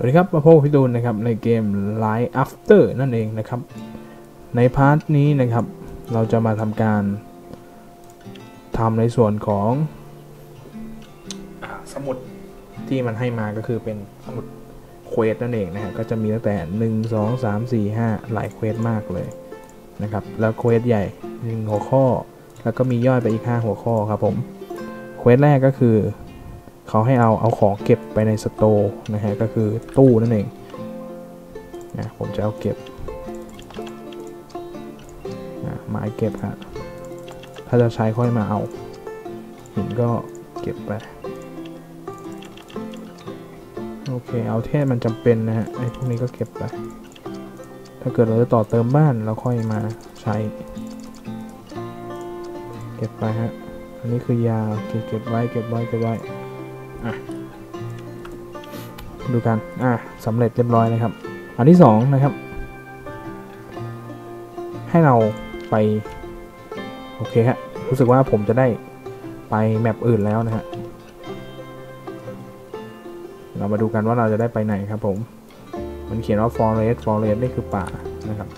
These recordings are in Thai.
สวัสดีครับ มาพบกับพี่ตูนนะครับในเกม Life After นั่นเองนะครับ ใน part นี้นะครับ เราจะมาทำการทำในส่วนของอสมุดที่มันให้มาก็คือเป็นสมุด quest นั่นเองนะฮะก็จะมีตั้งแต่ 1 2 3 4 5 หลาย quest มากเลยนะครับ แล้ว quest ใหญ่ 1 หัวข้อ แล้วก็มีย่อยไปอีก 5 หัวข้อครับผมquest แรกก็คือ เขาให้เอาเอาของเก็บไปใน store นะฮะก็คือตู้นั่นเองนะผมจะเอาเก็บนะไม้เก็บครับถ้าจะใช้ค่อยมาเอาหินก็เก็บไปโอเคเอาเทศมันจำเป็นนะฮะไอ้พวกนี้ก็เก็บไปถ้าเกิดเราจะต่อเติมบ้านเราค่อยมาใช้ เก็บไปฮะอันนี้คือยาโอเคเก็บไว้เก็บไว้เก็บไว้ ดูกันอะสำเร็จเรียบร้อยนะครับ อันที่สองนะครับ ให้เราไป โอเคฮะรู้สึกว่าผมจะได้ไปแมปอื่นแล้วนะฮะเรามาดูกันว่าเราจะได้ไปไหนครับผม มันเขียนว่า forest forest นี่คือป่านะครับ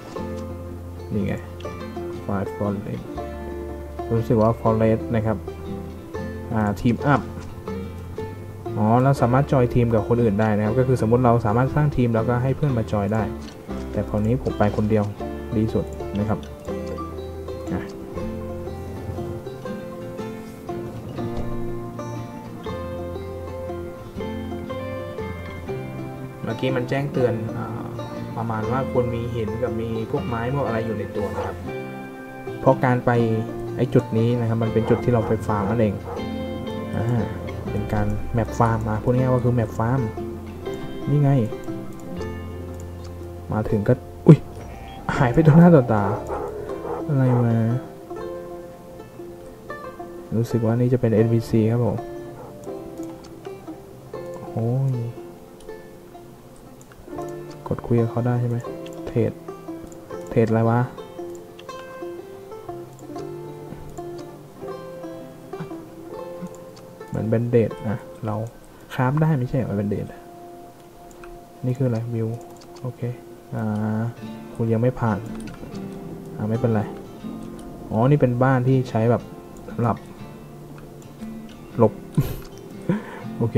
นี่ไง forest forest รู้สึกว่า forest นะครับ อ่าทีม อ๋อเราสามารถจอยทีมกับคนอื่นได้นะครับ ก็คือสมมติเราสามารถสร้างทีมแล้วก็ให้เพื่อนมาจอยได้ แต่คราวนี้ผมไปคนเดียวดีสุดนะครับเมื่อกี้มันแจ้งเตือนอประมาณว่าควรมีหินกับมีพวกไม้พวกอะไรอยู่ในตัวนะครับ เพราะการไปไอ้จุดนี้นะครับ มันเป็นจุดที่เราไปฟาร์มนั่นเองอ่า การแมปฟาร์มมาพูดง่ายว่าคือแมปฟาร์มนี่ไง มาถึงก็ อุ้ย หายไปต่อหน้าต่อตา อะไรมา รู้สึกว่านี่จะเป็น NPC ครับผมโอ้ย กดคุยกับเขาได้ใช่ไหม เทรด เทรดอะไรวะ เหมือนเบนเดดนะเราคราฟได้ไม่ใช่เหรอเบนเดดนี่คืออะไรวิว โอเค อ่า คุณยังไม่ผ่าน อ่า ไม่เป็นไร อ๋อ นี่เป็นบ้านที่ใช้แบบสำหรับ หลบ โอเค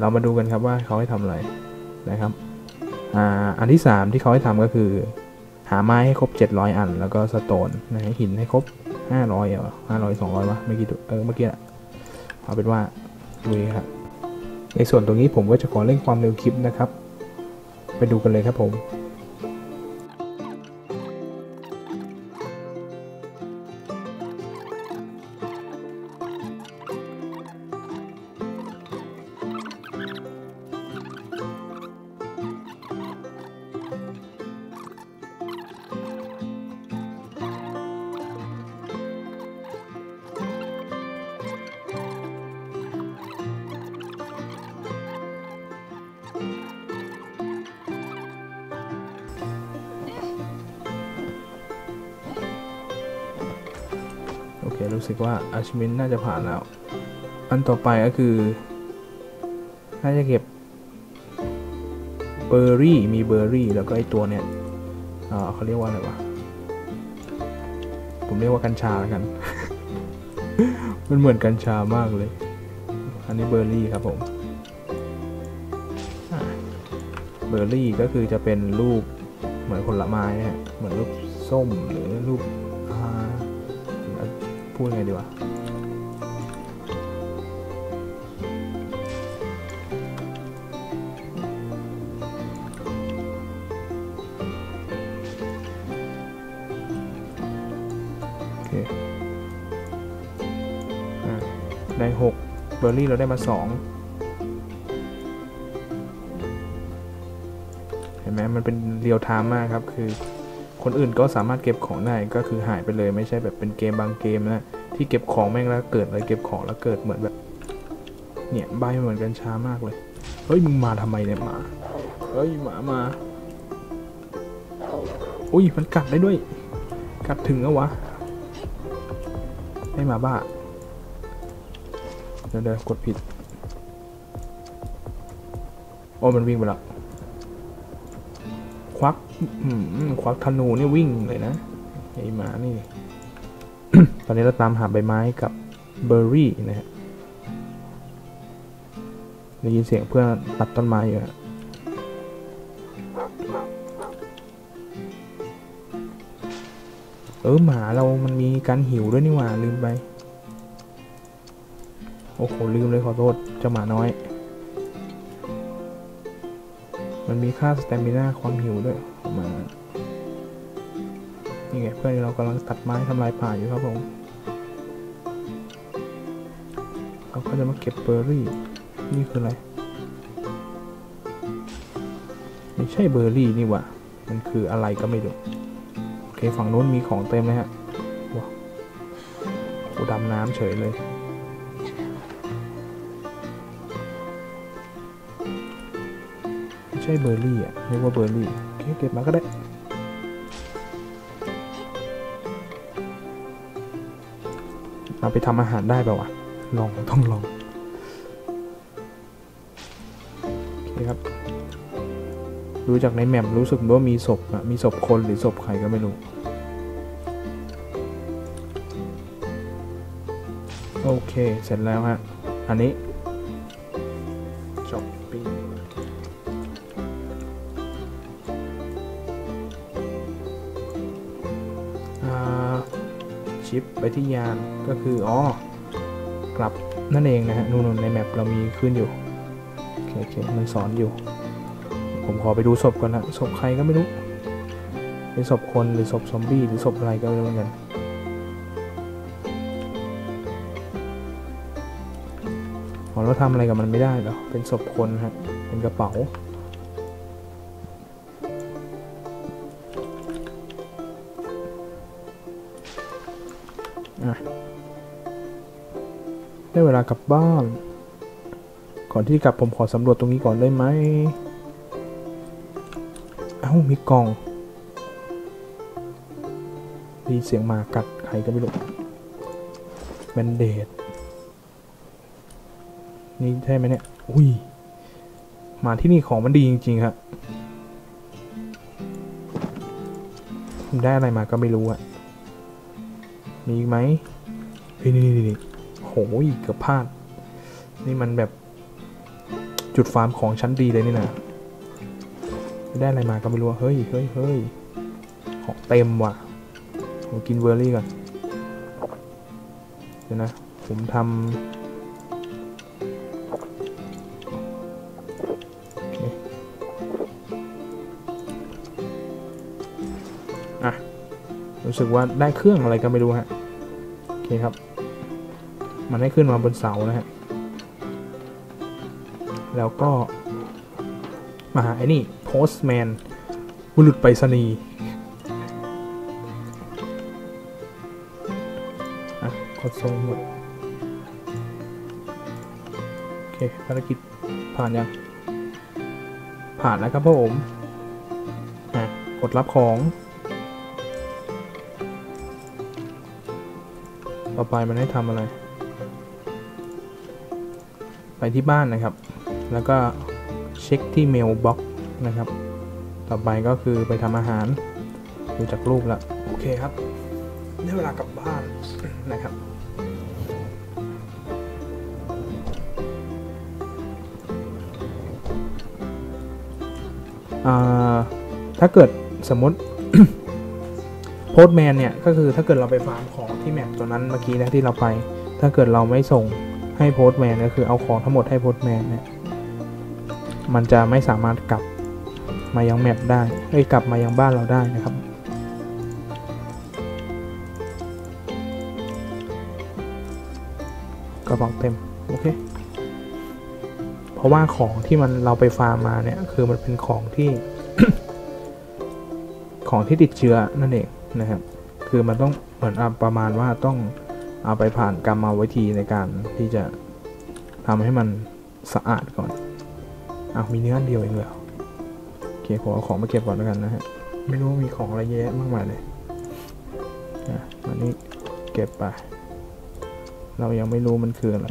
เรามาดูกันครับว่าเขาให้ทำอะไรนะครับ อ่า อันที่ 3 ที่เขาให้ทำก็คือ หาไม้ให้ครบ 700 อัน แล้วก็สโตนนะหินให้ครบ 500เหรอ500 200วะเมื่อกี้เออเมื่อกี้ เอาเป็นว่าลุยครับ ในส่วนตรงนี้ผมก็จะขอเร่งความเร็วคลิปนะครับ ไปดูกันเลยครับผม รู้สึกว่าอาชิมินน่าจะผ่านแล้ว อันต่อไปก็คือ น่าจะเก็บเบอร์รี่มีเบอร์รี่แล้วก็ไอตัวเนี้ยอ่าเขาเรียกว่าอะไรวะผมเรียกว่ากัญชาแล้วกัน มันเหมือนกัญชามากเลย อันนี้เบอร์รี่ครับผมเบอร์รี่ก็คือจะเป็นรูปเหมือนผลไม้ฮะเหมือนรูปส้มหรือรูป พูดไงดีวะโอเคได้หกเบอร์รี่เราได้มาสองเห็นไหมมันเป็นเรียลไทม์มากครับ คือ คนอื่นก็สามารถเก็บของได้ก็คือหายไปเลยไม่ใช่แบบเป็นเกมบางเกมนะที่เก็บของแม่งแล้วเกิดอะไรเก็บของแล้วเกิดเหมือนแบบ เนี่ยใบเหมือนกันช้ามากเลยเฮ้ยมึงมาทำไมเนี่ยหมาเฮ้ยหมามาอุ้ยมันกัดได้ด้วย กัดถึงแล้ววะให้หมาบ้าเดี๋ยวเดี๋ยวกดผิดโอ้มันวิ่งไปแล้ว ควักอืมควักธนูนี่วิ่งเลยนะไอหมานี่ ตอนนี้เราตามหาใบไม้กับเบอร์รี่นะฮะได้ยินเสียงเพื่อนตัดต้นไม้อยู่ฮะเออหมาเรามันมีการหิวด้วยนี่หว่าลืมไป โอ้โหลืมเลยขอโทษเจ้าหมาน้อย มันมีค่าสเตมินาความหิวด้วยของมันนี่ไงเพื่อนเรากำลังตัดไม้ทำลายป่าอยู่ครับผม เราก็จะมาเก็บเบอร์รี่ นี่คืออะไร ไม่ใช่เบอร์รี่นี่ว่ามันคืออะไรก็ไม่รู้ โอเค ฝั่งนู้นมีของเต็มเลยฮะว้าวดำน้ำเฉยเลย ช่เบอร์รี่อะเรียกว่าเบอร์รี่โอเคเก็บมาก็ได้เราไปทำอาหารได้ป่าวะลองต้องลองโอเคครับดูจากในแมปรู้สึกว่ามีศพอะมีศพคนหรือศพใครก็ไม่รู้ โอเค เสร็จแล้วฮะ อันนี้ิปไปที่ยานก็คืออ๋อกลับนั่นเองนะฮะนู่นในแมปเรามีขึ้นอยู่โอเคโอเคมันสอนอยู่ ผมขอไปดูศพก่อนนะศพใครก็ไม่รู้เป็นศพคนหรือศพซอมบี้หรือศพอะไรก็ไม่รู้เหมือนกันอ๋อเราทำอะไรกับมันไม่ได้หรอเป็นศพคนฮะเป็นกระเป๋า ลากลับบ้าน ก่อนที่กลับผมขอสำรวจตรงนี้ก่อนได้ไหม เอ้า มีกล่องมีเสียงหมากัดใครก็ไม่รู้แบนเดดนี่ใช่ไหมเนี่ย อุ้ย มาที่นี่ของมันดีจริงๆครับผมได้อะไรมาก็ไม่รู้อะมีอีกไหมเฮ้ยนี่นี่นี่ เกือบพลาด นี่มันแบบจุดฟาร์มของชั้นดีเลยนี่นะได้อะไรมาก็ไม่รู้เฮ้ยเฮ้ยเฮ้ยของเต็มว่ะ ผมกินเบอร์รี่ก่อน เดี๋ยวนะ ผมทำอเคอะ รู้สึกว่าได้เครื่องอะไรก็ไม่รู้ฮะ โอเคครับ มันให้ขึ้นมาบนเสานะฮะ แล้วก็ มาหาไอ้นี่ postman บุรุษไปรษณีย์อะกดส่งหมด โอเค ภารกิจผ่านยัง ผ่านแล้วครับผมอะกดรับของ ต่อไปมันให้ทำอะไร ไปที่บ้านนะครับ แล้วก็เช็คที่ mailbox นะครับ ต่อไปก็คือไปทำอาหาร ดูจากรูปแล้วโอเคครับ ได้เวลากลับบ้านนะครับ ถ้าเกิดสมมติ postman เนี่ย ก็คือถ้าเกิดเราไปฟาร์มของที่ map ตัวนั้นเมื่อกี้นะที่เราไป ถ้าเกิดเราไม่ส่ง ให้โพสแมนก็คือเอาของทั้งหมดให้โพสแมนเนี่ยมันจะไม่สามารถกลับมายังแมปได้เอ้ยกลับมายังบ้านเราได้นะครับ กระเป๋าเต็ม โอเค เพราะว่าของที่มันเราไปฟาร์มมาเนี่ย คือมันเป็นของที่ ของที่ติดเชื้อนั่นเองนะครับ คือมันต้องเหมือนประมาณว่าต้อง เอาไปผ่านกรรมวิธีในการที่จะทำให้มันสะอาดก่อนอ้าวมีเนื้อเดียวเองเหรอโอเคผมเอาของมาเก็บก่อนแล้วกันนะฮะ ไม่รู้มีของอะไรเยอะมากมายเลยอะอันนี้เก็บไป เรายังไม่รู้มันคืออะไร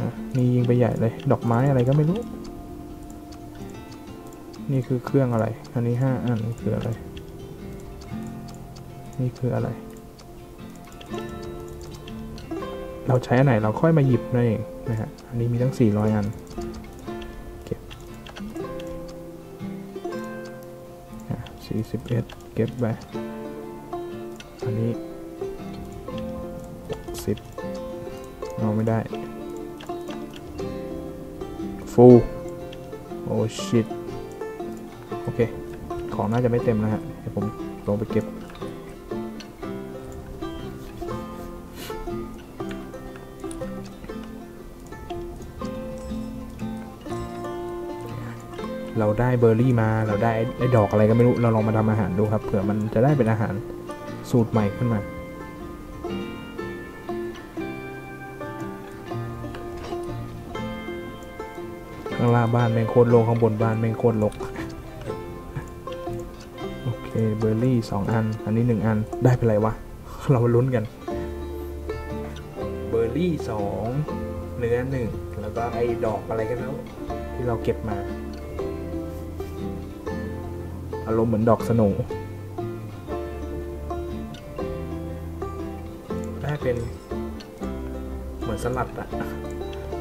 อะนี่ยิงไปใหญ่เลย ดอกไม้อะไรก็ไม่รู้ นี่คือเครื่องอะไร อันนี้ห้าอันคืออะไร นี่คืออะไร เราใช้อันไหนเราค่อยมาหยิบนั่นเองนะฮะ อันนี้มีทั้ง 400 อันเก็บ41 เก็บไปอันนี้60เอาไม่ได้ฟูโอ้ชิตโอเค ของน่าจะไม่เต็มนะฮะ เดี๋ยวผมลงไปเก็บ เราได้เบอร์รี่มา เราได้ไอ้ดอกอะไรก็ไม่รู้ เราลองมาทำอาหารดูครับ เผื่อมันจะได้เป็นอาหารสูตรใหม่ขึ้นมา ข้างล่างบ้านแมงโคตรโลงข้างบนบ้านแมงโคตรลกโอเคเบอร์รี่สองอัน อันนี้หนึ่งอัน ได้เป็นไรวะ เราลุ้นกัน เบอร์รี่สองเนื้อหนึ่งแล้วก็ไอ้ดอกอะไรกันแล้วที่เราเก็บมา อารมณ์เหมือนดอกสโหนได้เป็นเหมือนสลัดอะ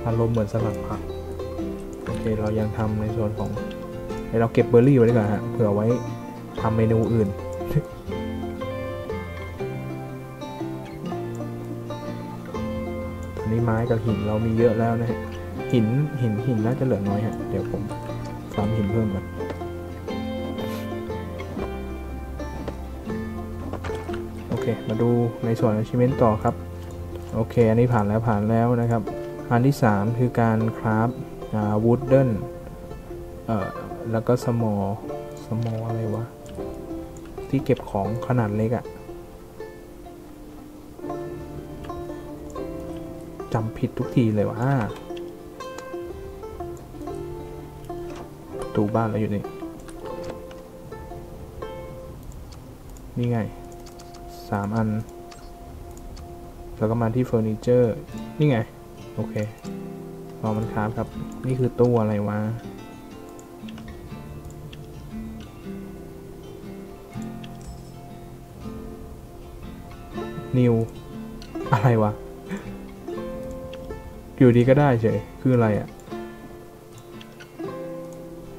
อารมณ์เหมือนสลัดผักโอเคเรายังทำในส่วนของเดี๋ยวเราเก็บเบอร์รี่ไว้ดีกว่าฮะเผื่อไว้ทำเมนูอื่นอันนี้ไม้กับหินเรามีเยอะแล้วนะฮะหินหินหินน่าจะเหลือน้อยฮะเดี๋ยวผมฟาร์มหินเพิ่มก่อน เค มาดูในส่วน achievement ต่อครับ โอเค อันนี้ผ่านแล้วผ่านแล้วนะครับ อันที่ 3 คือการคราฟอ่า wooden เอ่อ แล้วก็ small small อะไรวะ ที่เก็บของขนาดเล็กอะจำผิดทุกทีเลยว่าตูบ้านเราอยู่นี่ นี่ไง สามอัน แล้วก็มาที่เฟอร์นิเจอร์ นี่ไง โอเครอมันครับครับ นี่คือตู้อะไรวะ นิว อะไรวะ อยู่ดีก็ได้เฉย คืออะไรอะ่ะ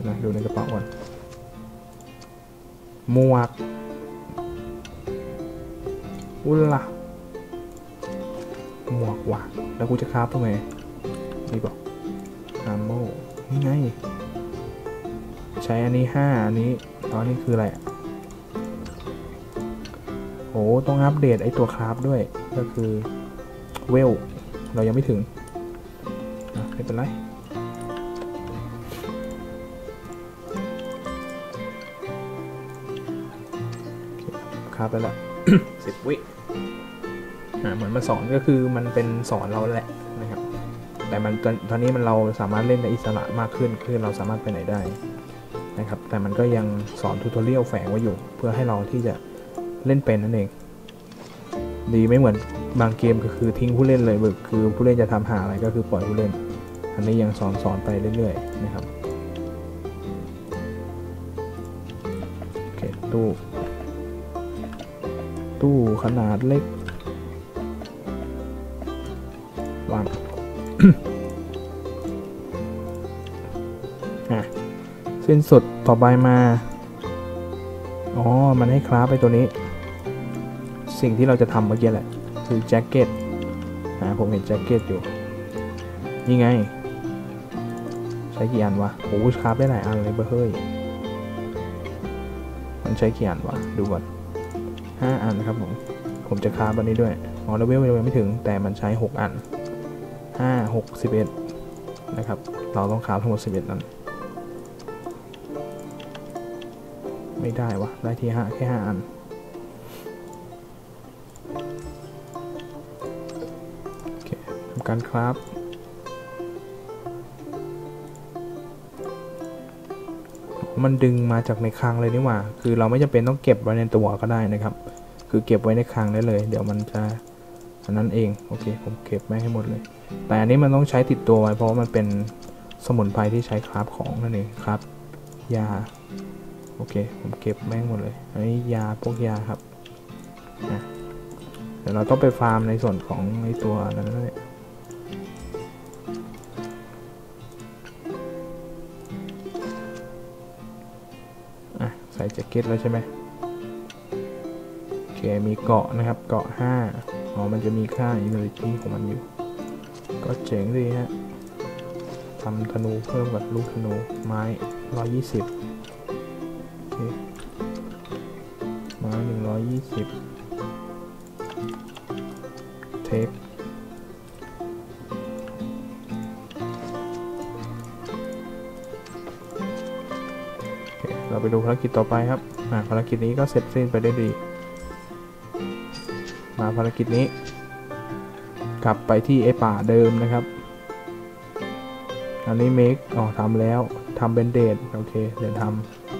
นะดูในกระเป๋าก่อนหมวก อุลล่ะหมวกว่ะ แล้วกูจะคราฟทำไมนี่บอกอาโมนี่ไง ใช้อันนี้ห้าอันนี้ตอนนี้คืออะไรโอ้ต้องอัปเดตไอตัวคราฟด้วย ก็คือเวล เรายังไม่ถึงไม่เป็นไรคราฟไปแล้ว สิบวิอ่าเหมือนมาสอนก็คือมันเป็นสอนเราแหละนะครับ แต่มันตอนตอนนี้มันเราสามารถเล่นได้อิสระมากขึ้นคือเราสามารถไปไหนได้นะครับ แต่มันก็ยังสอนทูตอเรียลแฝงไว้อยู่ เพื่อให้เราที่จะเล่นเป็นนั่นเอง ดีไม่เหมือนบางเกมก็คือทิ้งผู้เล่นเลยบึกคือผู้เล่นจะทำหาอะไรก็คือปล่อยผู้เล่น อันนี้ยังสอนสอนไปเรื่อยๆนะครับโอเคตู้ ตู้ขนาดเล็กวางอะสิ้นสุดต่อไปมา อ๋อ มันให้คราฟไปตัวนี้ สิ่งที่เราจะทำเมื่อกี้แหละ คือแจ็คเก็ตอ่าผมเห็นแจ็คเก็ตอยู่ นี่ไง ใช้กี่อันวะโอ้คราฟได้หลายอันเลยเบอเฮ้ย มันใช้กี่อันวะ ดูก่อน ห้าอันนะครับผม ผมจะคราฟอันนี้ด้วยอ๋อเลเวลยังไม่ถึง แต่มันใช้หกอันห้าหกสิบเอ็ดนะครับ เราต้องคราฟทั้งหมดสิบเอ็ดอัน ไม่ได้วะ ได้ที่ห้าแค่ห้าอันโอเคทำการคราฟมันดึงมาจากในคลังเลยนี่หว่า คือเราไม่จำเป็นต้องเก็บไว้ในตัวก็ได้นะครับ คือเก็บไว้ในคลังได้เลย เดี๋ยวมันจะอันนั้นเอง โอเค ผมเก็บไว้ให้หมดเลย แต่อันนี้มันต้องใช้ติดตัวไว้ เพราะว่ามันเป็นสมุนไพรที่ใช้คราฟของนั่นเองครับ ยา โอเค ผมเก็บแม่งหมดเลย อันนี้ยาพวกยาครับอะเดี๋ยวเราต้องไปฟาร์มในส่วนของไอตัวนั้นเลยใส่แจ็คเก็ตแล้วใช่ไหม มีเกาะนะครับ เกาะ 5 อ๋อ มันจะมีค่า immunity ของมันอยู่ ก็เจ๋งดีฮะทำธนูเพิ่มกับลูกธนูไม้ 120 โอเค ไม้ 120 เทคโอเคเราไปดูภารกิจต่อไปครับภารกิจนี้ก็เสร็จสิ้นไปได้ดี ภารกิจนี้ กลับไปที่ไอป่าเดิมนะครับ อันนี้เมคอ๋อทำแล้วทำเบนเดดโอเค เดี๋ยวท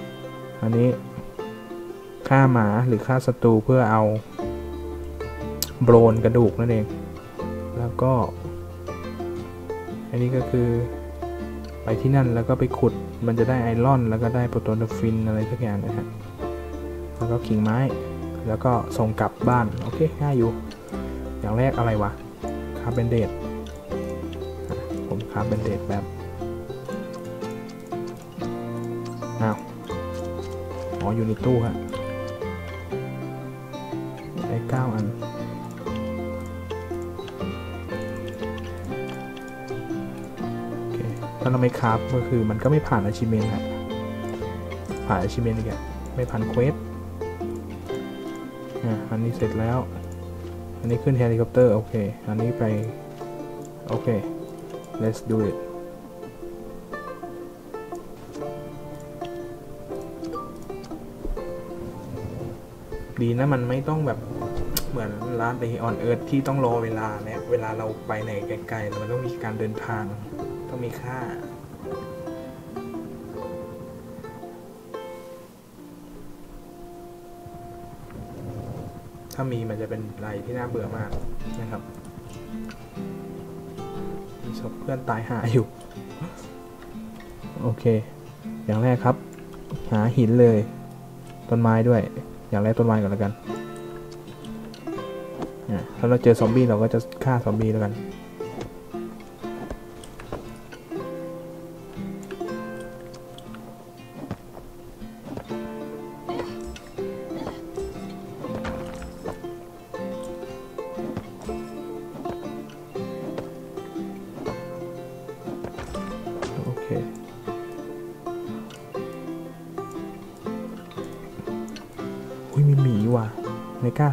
ำอันนี้ฆ่าหมาหรือฆ่าศัตรูเพื่อเอาโบรนกระดูกนั่นเอง แล้วก็ อันนี้ก็คือไปที่นั่นแล้วก็ไปขุดมันจะได้ไอรอน แล้วก็ได้โปรโตนฟินอะไรสักอย่างนะฮะ แล้วก็กิ่งไม้ แล้วก็ส่งกลับบ้าน โอเค ง่ายอยู่ อย่างแรกอะไรวะคาร์เบนเดตผมคาร์เบนเดตแบบอ้าวอ๋ออยู่ในตู้ฮะได้เก้าอันโอเคถ้าเราไม่ craft ก็คือมันก็ไม่ผ่าน achievement ฮะผ่าน achievement อีกอะไม่ผ่าน quest อันนี้เสร็จแล้ว อันนี้ขึ้นเฮลิคอปเตอร์โอเค อันนี้ไป โอเค let's do it ดีนะมันไม่ต้องแบบเหมือน Last Day on Earth ที่ต้องรอเวลาเนี่ยเวลาเราไปไหนไกลๆ มันต้องมีการเดินทาง ต้องมีค่า ถ้ามีมันจะเป็นอะไรที่น่าเบื่อมากนะครับมีศพเพื่อนตายหาอยู่ โอเค อย่างแรกครับ หาหินเลย ต้นไม้ด้วย อย่างแรกต้นไม้ก่อนแล้วกันถ้าเราเจอซอมบี้เราก็จะฆ่าซอมบี้แล้วกัน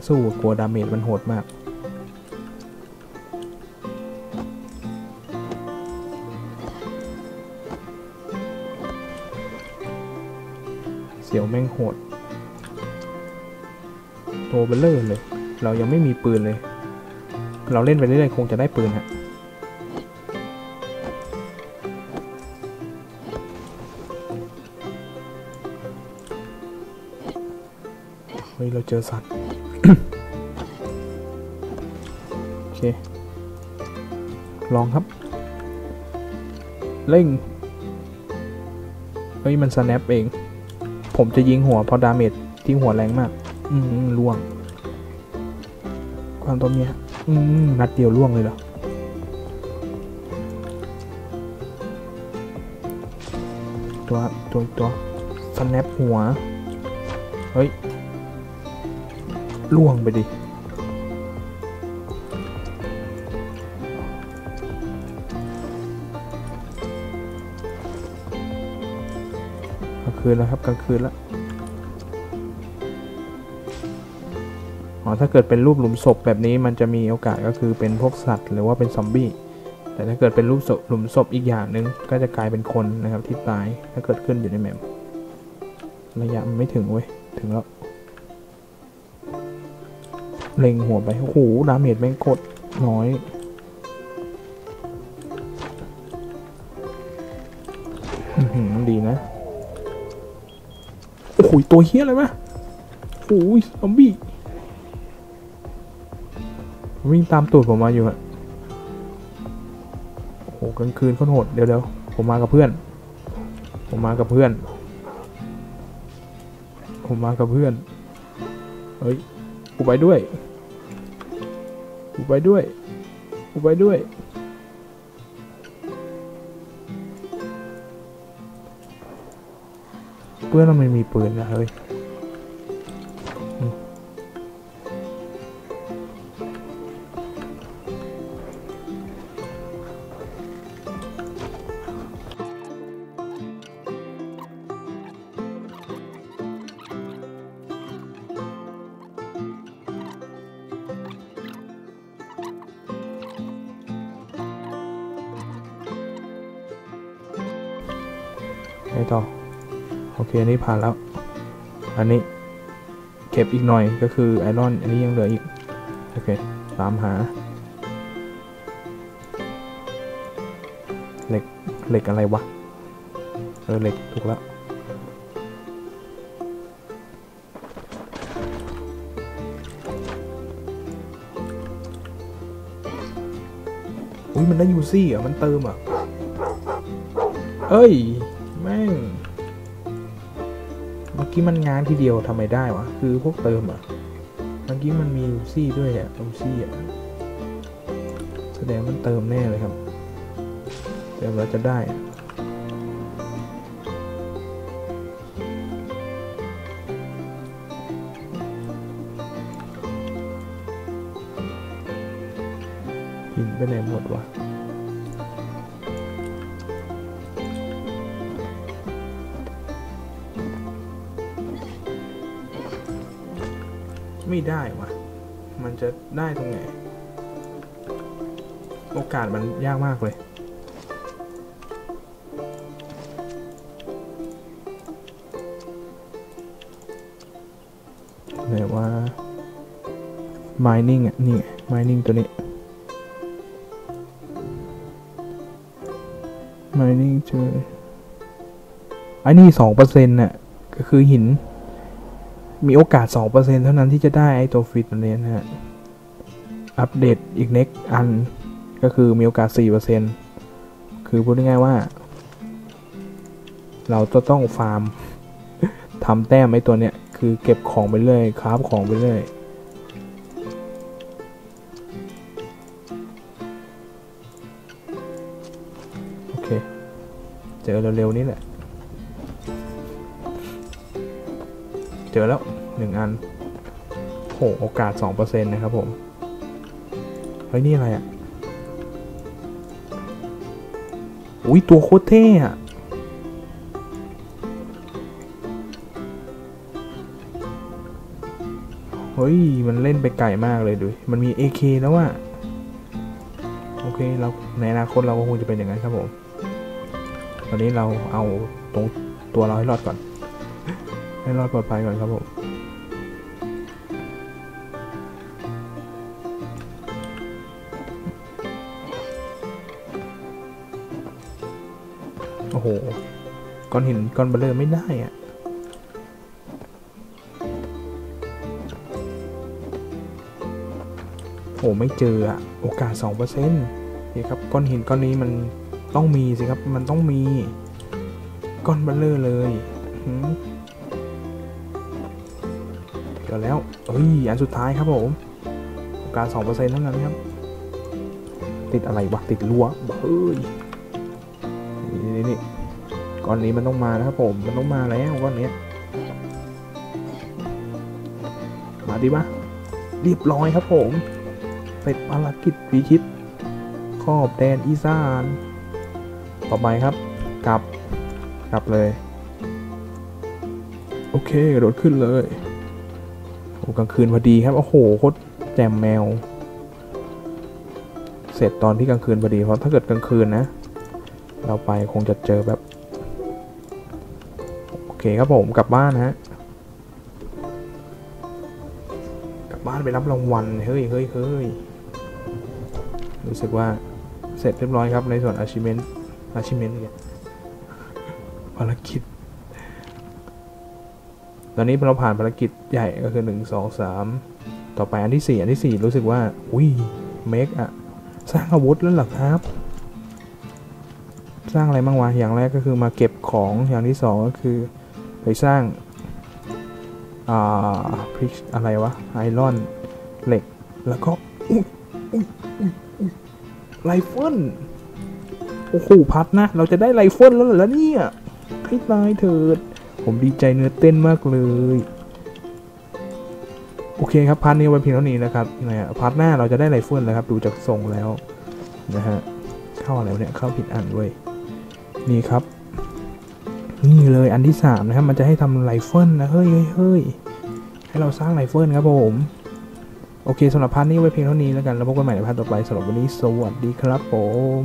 สู้กลัว damage มันโหดมาก เสียวแม่งโหด ตัวเบลเลอร์เลย เรายังไม่มีปืนเลย เราเล่นไปเรื่อยๆคงจะได้ปืนฮะเฮ้ยเราเจอสัตว์ โอเค ลองครับ เร่ง เฮ้ย มัน snap เอง ผมจะยิงหัวเพราะดาเมจที่หัวแรงมาก อืมล่วง ความตัวเนี้ยอืมนัดเดียวล่วงเลยเหรอตัวตัวตัว snap หัว เฮ้ย ล่วงไปดิ กลางคืนแล้วครับกลางคืนแล้วอ๋อถ้าเกิดเป็นรูปหลุมศพแบบนี้มันจะมีโอกาสก็คือเป็นพวกสัตว์ หรือว่าเป็นซอมบี้ แต่ถ้าเกิดเป็นรูปศพหลุมศพอีกอย่างหนึ่งก็จะกลายเป็นคนนะครับที่ตายถ้าเกิดขึ้นอยู่ใน map ระยะมันไม่ถึงเว้ยถึงแล้ว เล็งหัวไป โอ้โห damage แม่งโคตรน้อยอื้อหือดีนะ โอ้โห ตัวเฮี้ยอะไรวะโอ้ยซอมบี้วิ่งตามตูดผมมาอยู่อะโอ้โหกลางคืนคตรโหด เดี๋ยวเดี๋ยวผมมากับเพื่อน ผมมากับเพื่อน ผมมากับเพื่อน เฮ้ย กูไปด้วย กูไปด้วยกูไปด้วย เพื่อนเราไม่มีปืนนะเฮ้ย โอเคอันนี้ผ่านแล้ว อันนี้เก็บอีกหน่อยก็คือไอรอนอันนี้ยังเหลืออีก โอเค ตามหา เหล็ก เหล็กอะไรวะ เออ เหล็ก ถูกแล้ว อุ้ยมันได้ยูซี่อะ มันเติมอะ เอ้ย แม่ง กี้มันง้างทีเดียวทำไมได้วะ คือพวกเติมอะเมื่อกี้มันมี Uzi ด้วยอะ Uzi อะ แสดงมันเติมแน่เลยครับ เติมแล้วจะได้อะหินไปไหนหมดวะ ไม่ได้วะมันจะได้ตรงไหน โอกาสมันยากมากเลย ไหนว่า mining อะ นี่ mining ตัวนี้ mining เจออันนี้สองเปอร์เซ็นต์น่ะ ก็คือหิน มีโอกาส 2%เท่านั้นที่จะได้ไอตัวฟิตตัวนี้นะฮะ อัปเดตอีกเน็กอันก็คือมีโอกาส 4%คือพูดง่ายๆว่า เราจะต้องฟาร์มทำแต้มไอตัวเนี้ย คือเก็บของไปเรื่อยคราฟของไปเรื่อยโอเค เจอเร็วๆนี้แหละ เจอแล้วหนึ่งอันโหโอกาส 2%นะครับผม เฮ้ย นี่อะไรอะ อุ้ยตัวโคตรเท่อะเฮ้ย มันเล่นไปไกลมากเลยดูมันมี AK แล้วอะโอเค เราในอนาคตเราก็คงจะเป็นอย่างนั้นครับผม ตอนนี้เราเอาตรงตัวเราให้รอดก่อน ให้รอดปลอดภัยก่อนครับผมโอ้โหก้อนหินก้อนเบลเลอร์ไม่ได้อะโอ้ไม่เจออะโอกาส 2%นี่ครับก้อนหินก้อนนี้มันต้องมีสิครับ มันต้องมี ก้อนเบลเลอร์เลย หืมเจอแล้วเอ้ยอันสุดท้ายครับผมโอกาส2%เท่านั้นครับ ติดอะไรวะ ติดรั้วเฮ้ยนี่นี่ก้อนนี้มันต้องมานะครับผม มันต้องมาแล้วก้อนเนี้ยมาดิปะเรียบร้อยครับผมเสร็จภารกิจพิชิตขอบแดนอีสาน ต่อไปครับ กลับ กลับเลย โอเคกระโดดขึ้นเลย กลางคืนพอดีครับ โอ้โหโคตรแจมแมว เสร็จตอนที่กลางคืนพอดี เพราะถ้าเกิดกลางคืนนะ เราไปคงจะเจอแบบ โอเคครับผมกลับบ้านนะฮะ กลับบ้านไปรับรางวัล เฮ้ยเฮ้ยเฮ้ยรู้สึกว่าเสร็จเรียบร้อยครับในส่วน achievement achievement เนี่ยภารกิจ ตอนนี้เราผ่านภารกิจใหญ่ก็คือ 1 2 3 ต่อไปอันที่สี่อันที่สี่รู้สึกว่า อุ้ย make อะสร้างอาวุธแล้วหรอครับ สร้างอะไรบ้างวะ อย่างแรกก็คือมาเก็บของ อย่างที่สองก็คือไปสร้าง อ่าพริกอะไรวะ iron เหล็ก แล้วก็อุ้ยอุ้ยอุ้ยอุ้ยไรเฟิล โอ้โห พัดนะ เราจะได้ไรเฟิลแล้วเหรอเนี่ยให้ตายเถิด ผมดีใจเนื้อเต้นมากเลย โอเคครับ part นี้ไว้เพียงเท่านี้นะครับนะฮะ part หน้าเราจะได้ไรเฟิลแล้วครับ ดูจากทรงแล้วนะฮะเข้าอะไรเนี่ยเข้าผิดอันเว้ยนี่ครับ นี่เลยอันที่สามนะครับมันจะให้ทำไรเฟิลนะเฮ้ยเฮ้ยเฮ้ยให้เราสร้างไรเฟิลครับผมโอเคสำหรับ part นี้ไว้เพียงเท่านี้แล้วกัน แล้วพบกันใหม่ใน part ต่อไปสำหรับวันนี้สวัสดีครับผม